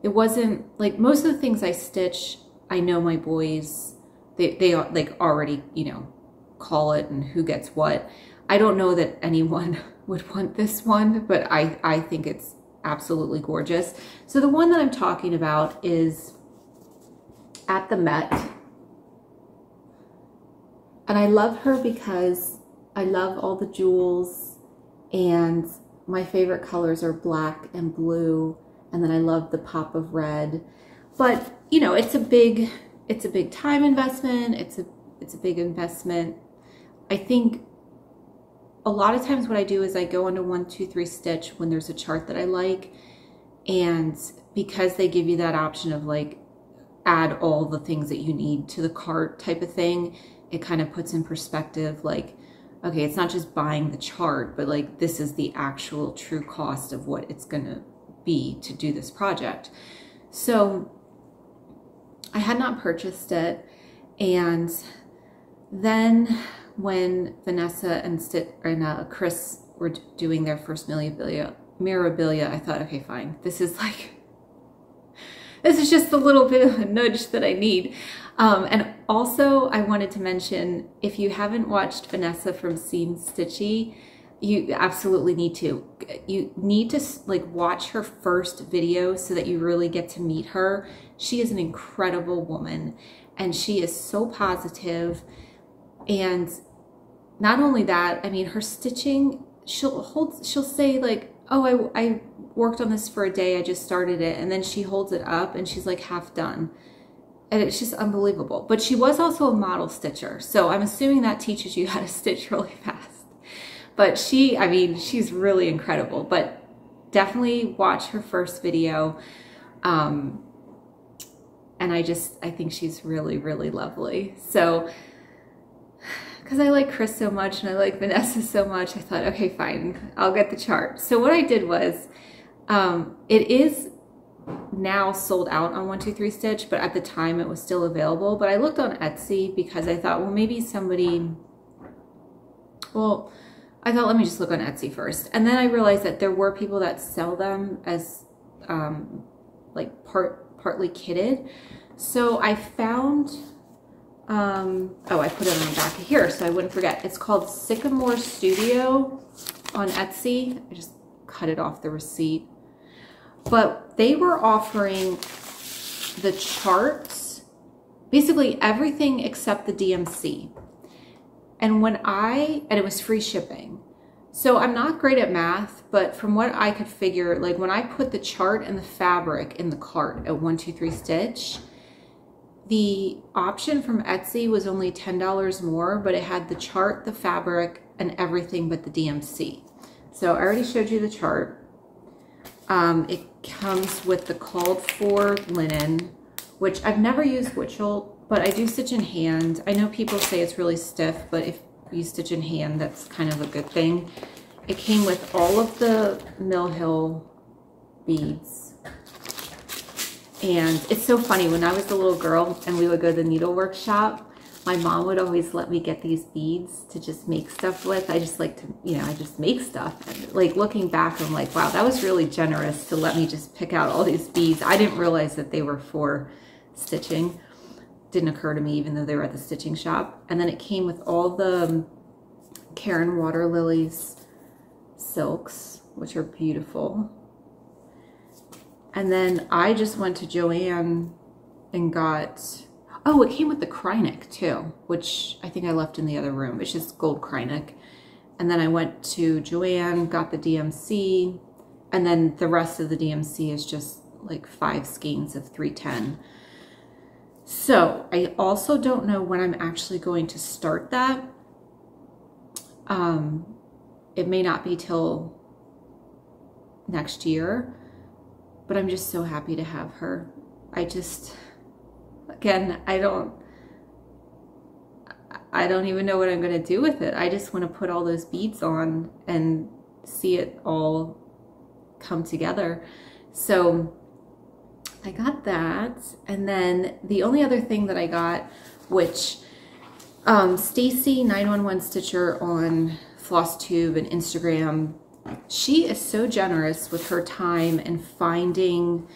it wasn't like most of the things I stitch I know my boys they they like already you know call it and who gets what I don't know that anyone would want this one, but I, I think it's absolutely gorgeous. So the one that I'm talking about is at the Met. And I love her because I love all the jewels and my favorite colors are black and blue. And then I love the pop of red. But, you know, it's a big, it's a big time investment. It's a, it's a big investment. I think a lot of times what I do is I go into one, two, three stitch when there's a chart that I like. And because they give you that option of like add all the things that you need to the cart type of thing, it kind of puts in perspective like, okay, it's not just buying the chart, but like this is the actual true cost of what it's going to be to do this project. So I had not purchased it. And then when Vanessa and, and uh, Chris were doing their first Mirabilia, Mirabilia, I thought, okay, fine. This is like, this is just a little bit of a nudge that I need. Um, and also, I wanted to mention, if you haven't watched Vanessa from Seams Stitchy, you absolutely need to. You need to like watch her first video so that you really get to meet her. She is an incredible woman and she is so positive and not only that, I mean, her stitching, she'll hold, she'll say like, oh, I, I worked on this for a day. I just started it. And then she holds it up and she's like half done. And it's just unbelievable. But she was also a model stitcher. So I'm assuming that teaches you how to stitch really fast. But she, I mean, she's really incredible. But definitely watch her first video. Um, and I just, I think she's really, really lovely. So because I like Chris so much and I like Vanessa so much, I thought, okay, fine, I'll get the chart. So what I did was, um, it is now sold out on 123 Stitch, but at the time it was still available. But I looked on Etsy because I thought, well, maybe somebody, well, I thought, let me just look on Etsy first. And then I realized that there were people that sell them as um, like part partly kitted. So I found Um, oh, I put it on the back of here so I wouldn't forget. It's called Sycamore Studio on Etsy. I just cut it off the receipt. But they were offering the charts, basically everything except the DMC. And when I, and it was free shipping. So I'm not great at math, but from what I could figure, like when I put the chart and the fabric in the cart at 123 Stitch, the option from Etsy was only $10 more, but it had the chart, the fabric, and everything but the DMC. So I already showed you the chart. Um, it comes with the called for linen, which I've never used Wichelt, but I do stitch in hand. I know people say it's really stiff, but if you stitch in hand, that's kind of a good thing. It came with all of the Mill Hill beads. And it's so funny, when I was a little girl and we would go to the needle workshop, my mom would always let me get these beads to just make stuff with. I just like to, you know, I just make stuff. And like looking back, I'm like, wow, that was really generous to let me just pick out all these beads. I didn't realize that they were for stitching didn't occur to me even though they were at the stitching shop. And then it came with all the um, Caron Waterlilies silks, which are beautiful. And then I just went to Joann and got, oh, it came with the Kreinik too, which I think I left in the other room. It's just gold Kreinik. And then I went to Joann, got the DMC, and then the rest of the DMC is just like five skeins of 310. So I also don't know when I'm actually going to start that. Um, it may not be till next year, but I'm just so happy to have her. I just, again, I don't, I don't even know what I'm going to do with it. I just want to put all those beads on and see it all come together. So I got that. And then the only other thing that I got, which um, Stacy 911 Stitcher on Floss Tube and Instagram, she is so generous with her time and finding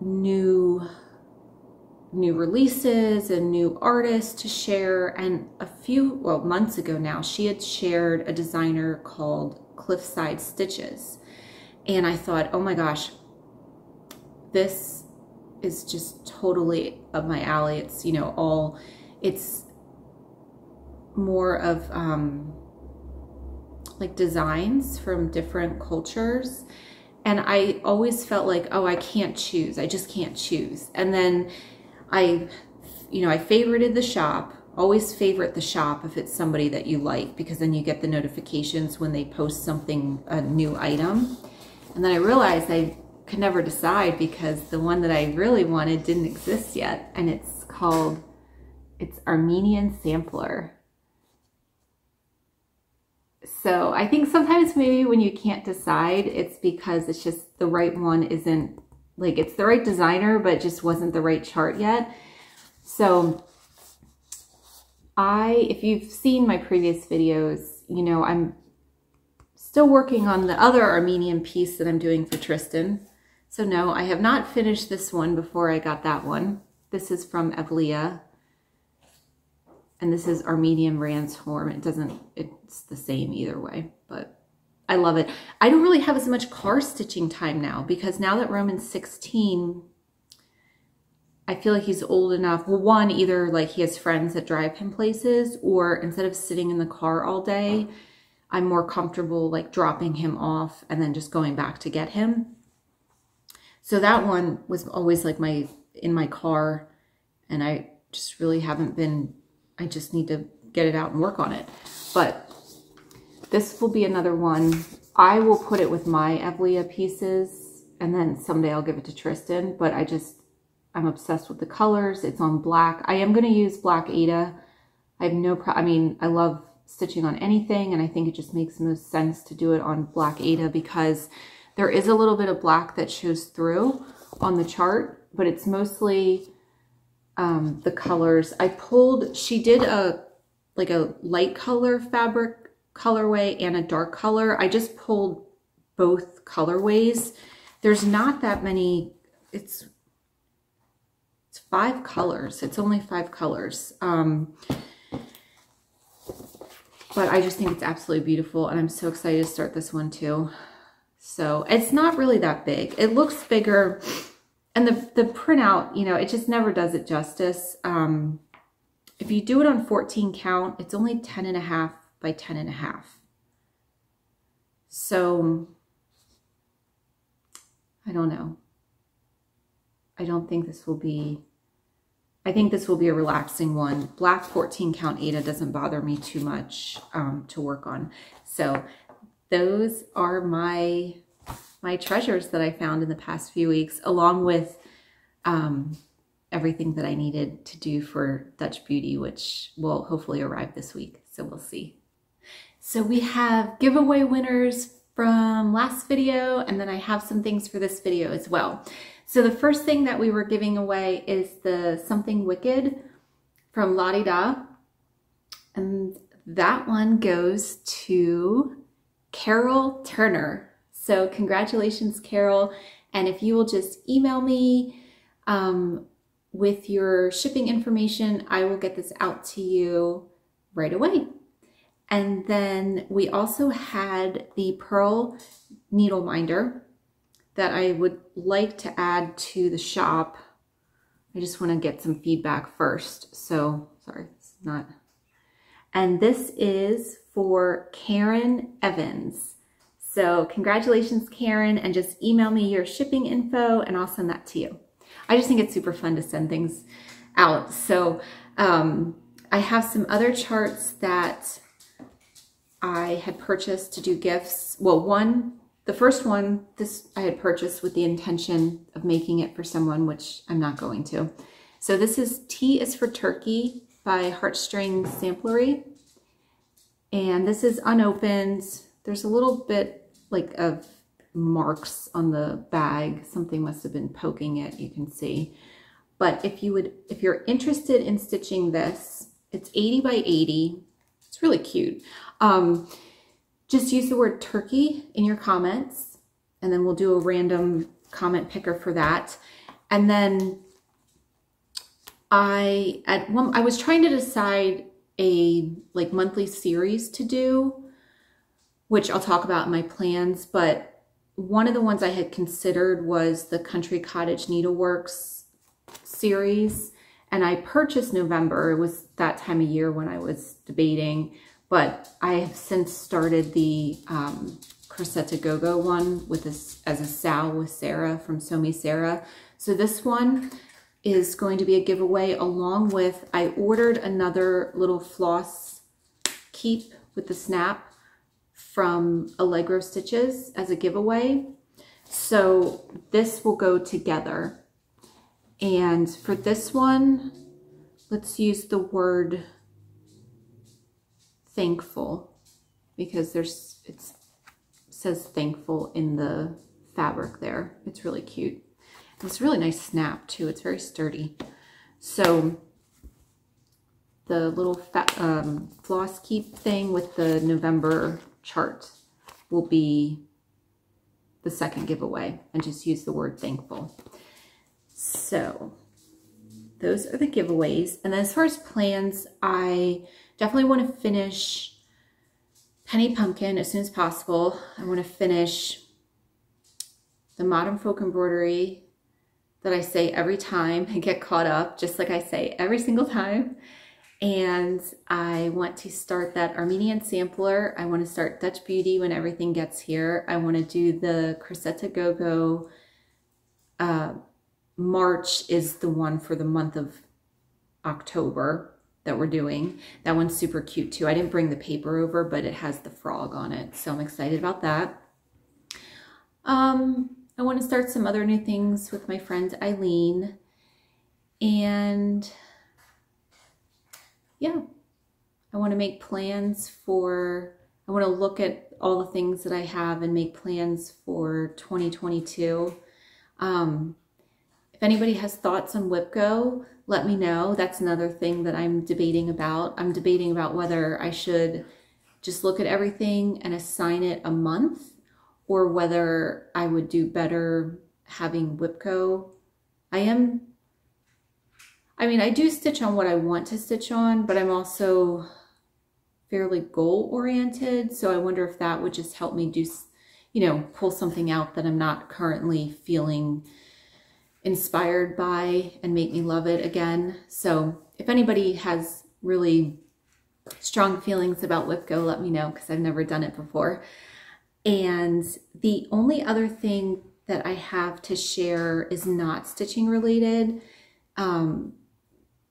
new new releases and new artists to share and a few well months ago now she had shared a designer called cliffside stitches and i thought oh my gosh this is just totally up my alley. It's, you know, all, it's more of um, like designs from different cultures. And I always felt like, oh, I can't choose. I just can't choose. And then I, you know, I favorited the shop. Always favorite the shop if it's somebody that you like because then you get the notifications when they post something, a new item. And then I realized I could never decide because the one that I really wanted didn't exist yet. And it's called, it's Armenian Sampler. So I think sometimes maybe when you can't decide, it's because it's just the right one isn't, like it's the right designer, but just wasn't the right chart yet. So I, if you've seen my previous videos, you know, I'm still working on the other Armenian piece that I'm doing for Tristan. So no, I have not finished this one before I got that one. This is from Evliya. And this is our medium Armenian Ransform. It doesn't, it's the same either way, but I love it. I don't really have as much car stitching time now because now that Roman's 16, I feel like he's old enough. Well, one, either like he has friends that drive him places or instead of sitting in the car all day, I'm more comfortable like dropping him off and then just going back to get him. So that one was always like my, in my car and I just really haven't been, I just need to get it out and work on it. But this will be another one. I will put it with my Evlia pieces and then someday I'll give it to Tristan, but I just, I'm obsessed with the colors. It's on black. I am going to use black Aida. I have no pro I mean, I love stitching on anything and I think it just makes most sense to do it on black Aida because there is a little bit of black that shows through on the chart, but it's mostly um, the colors. I pulled, she did a like a light color fabric colorway and a dark color. I just pulled both colorways. There's not that many, it's, it's five colors. It's only five colors. Um, but I just think it's absolutely beautiful and I'm so excited to start this one too. So it's not really that big. It looks bigger and the, the printout, you know, it just never does it justice. Um, if you do it on 14 count, it's only 10 and a half by 10 and a half. So I don't know. I don't think this will be, I think this will be a relaxing one. Black 14 count Aida doesn't bother me too much um, to work on. So those are my, my treasures that I found in the past few weeks, along with um, everything that I needed to do for Dutch Beauty, which will hopefully arrive this week. So we'll see. So we have giveaway winners from last video, and then I have some things for this video as well. So the first thing that we were giving away is the Something Wicked from Lottie Da. And that one goes to Carol Turner. So congratulations, Carol. And if you will just email me um, with your shipping information, I will get this out to you right away. And then we also had the Pearl Needle Minder that I would like to add to the shop. I just want to get some feedback first. So, sorry, it's not. And this is for Karen Evans. So congratulations, Karen, and just email me your shipping info and I'll send that to you. I just think it's super fun to send things out. So um, I have some other charts that I had purchased to do gifts. Well, one, the first one, this I had purchased with the intention of making it for someone, which I'm not going to. So this is T is for Turkey by Heartstring Samplery. And this is unopened. There's a little bit like of marks on the bag. Something must have been poking it, you can see. But if you would, if you're interested in stitching this, it's 80 by 80. It's really cute. Um, just use the word turkey in your comments and then we'll do a random comment picker for that. And then I, at one, I was trying to decide a like monthly series to do, which I'll talk about in my plans, but one of the ones I had considered was the Country Cottage Needleworks series. And I purchased November. It was that time of year when I was debating but I have since started the um, Crocetta Go-Go one with this as a Sal with Sarah from Sew Me Sarah. So this one is going to be a giveaway along with, I ordered another little floss keep with the snap from Allegro Stitches as a giveaway. So this will go together. And for this one, let's use the word thankful because there's it says thankful in the fabric there. It's really cute. It's really nice snap too. It's very sturdy. So the little um, floss keep thing with the November chart will be the second giveaway and just use the word thankful. So those are the giveaways. And as far as plans, I definitely want to finish Penny Pumpkin as soon as possible. I want to finish the Modern Folk Embroidery that I say every time I get caught up, just like I say every single time. And I want to start that Armenian sampler. I want to start Dutch Beauty when everything gets here. I want to do the Crocetta Go-Go. Uh, March is the one for the month of October that we're doing. That one's super cute too. I didn't bring the paper over, but it has the frog on it. So I'm excited about that. Um, I want to start some other new things with my friend Eileen. And yeah, I want to make plans for, I want to look at all the things that I have and make plans for 2022. Um, if anybody has thoughts on WIPGO, let me know. That's another thing that I'm debating about. I'm debating about whether I should just look at everything and assign it a month or whether I would do better having WIPGO. I am I mean, I do stitch on what I want to stitch on, but I'm also fairly goal oriented. So I wonder if that would just help me do, you know, pull something out that I'm not currently feeling inspired by and make me love it again. So if anybody has really strong feelings about WIPGO, let me know because I've never done it before. And the only other thing that I have to share is not stitching related. Um,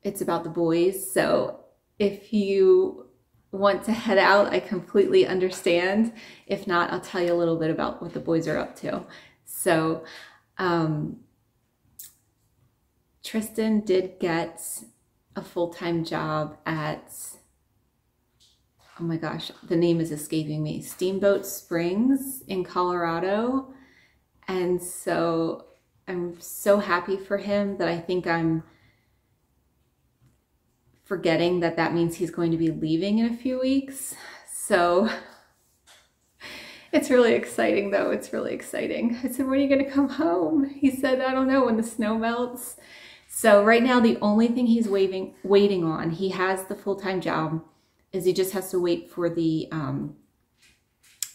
it's about the boys. So if you want to head out, I completely understand. If not, I'll tell you a little bit about what the boys are up to. So, um, Tristan did get a full-time job at, oh my gosh, the name is escaping me, Steamboat Springs in Colorado. And so I'm so happy for him that I think I'm forgetting that that means he's going to be leaving in a few weeks. So it's really exciting though. It's really exciting. I said, when are you going to come home? He said, I don't know, when the snow melts. So right now, the only thing he's waiting, waiting on, he has the full-time job, is he just has to wait for the, um,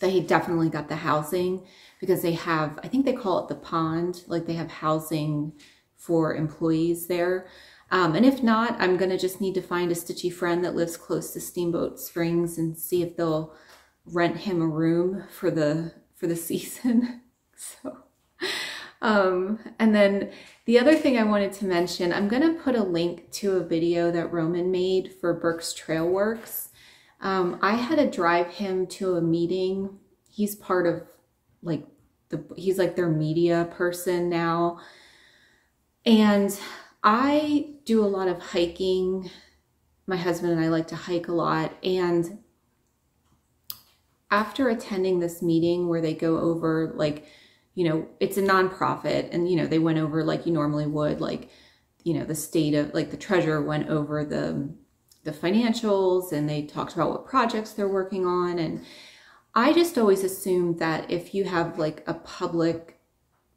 that he definitely got the housing because they have, I think they call it the pond, like they have housing for employees there. Um, and if not, I'm going to just need to find a stitchy friend that lives close to Steamboat Springs and see if they'll rent him a room for the for the season. so, um, and then the other thing I wanted to mention, I'm going to put a link to a video that Roman made for Berks Trail Works. Um, I had to drive him to a meeting. He's part of like the, he's like their media person now. And I do a lot of hiking. My husband and I like to hike a lot. And after attending this meeting where they go over, like, you know, it's a nonprofit and, you know, they went over like you normally would, like, you know, the state of, like, the treasurer went over the, the financials and they talked about what projects they're working on. And I just always assumed that if you have like a public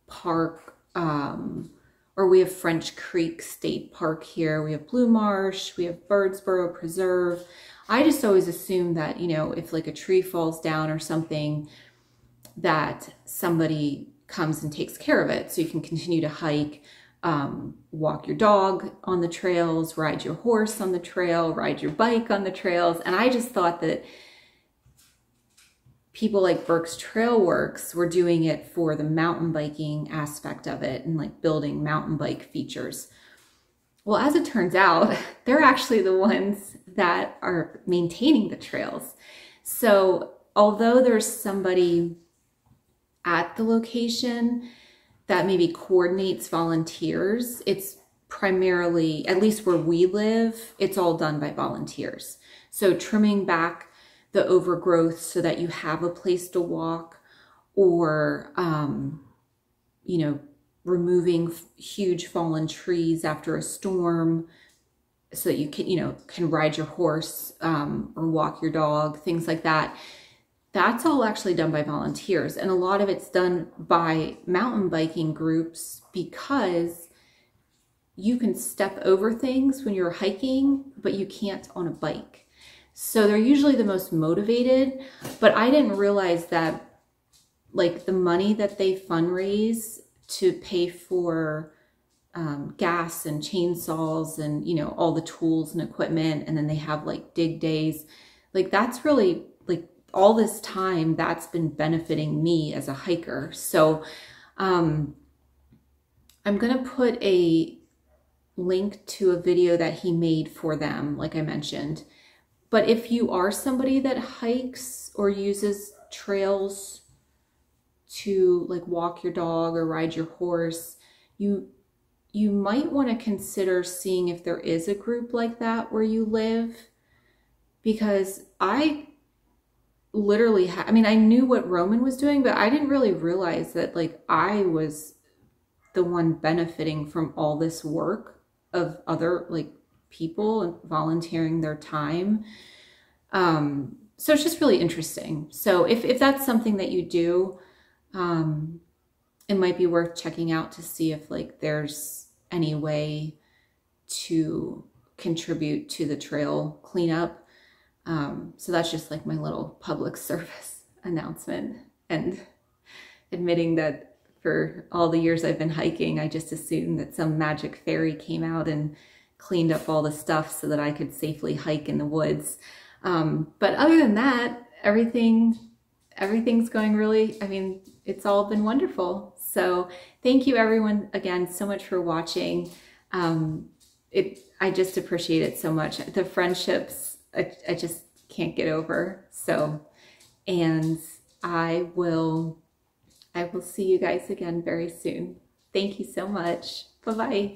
park, um, or we have French Creek State Park here. We have Blue Marsh. We have Birdsboro Preserve. I just always assume that, you know, if like a tree falls down or something, that somebody comes and takes care of it so you can continue to hike, um, walk your dog on the trails, ride your horse on the trail, ride your bike on the trails. And I just thought that people like Berks Trail Works were doing it for the mountain biking aspect of it and like building mountain bike features. Well, as it turns out, they're actually the ones that are maintaining the trails. So although there's somebody at the location that maybe coordinates volunteers, it's primarily, at least where we live, it's all done by volunteers. So trimming back the overgrowth so that you have a place to walk or, um, you know, removing huge fallen trees after a storm so that you can, you know, can ride your horse um, or walk your dog, things like that. That's all actually done by volunteers. And a lot of it's done by mountain biking groups because you can step over things when you're hiking, but you can't on a bike. So they're usually the most motivated, but I didn't realize that like the money that they fundraise to pay for um, gas and chainsaws and, you know, all the tools and equipment. And then they have like dig days. Like that's really like all this time that's been benefiting me as a hiker. So, um, I'm to put a link to a video that he made for them, like I mentioned. But if you are somebody that hikes or uses trails to like walk your dog or ride your horse, you you might want to consider seeing if there is a group like that where you live. Because I literally I mean I knew what Roman was doing but I didn't really realize that like I was the one benefiting from all this work of other like people volunteering their time. Um, so it's just really interesting. So if, if that's something that you do, um, it might be worth checking out to see if like there's any way to contribute to the trail cleanup. Um, so that's just like my little public service announcement and admitting that for all the years I've been hiking, I just assumed that some magic fairy came out and cleaned up all the stuff so that I could safely hike in the woods. Um, but other than that, everything everything's going really, I mean, it's all been wonderful. So thank you everyone again so much for watching. Um, it, I just appreciate it so much. The friendships, I, I just can't get over. So, and I will, I will see you guys again very soon. Thank you so much. Bye-bye.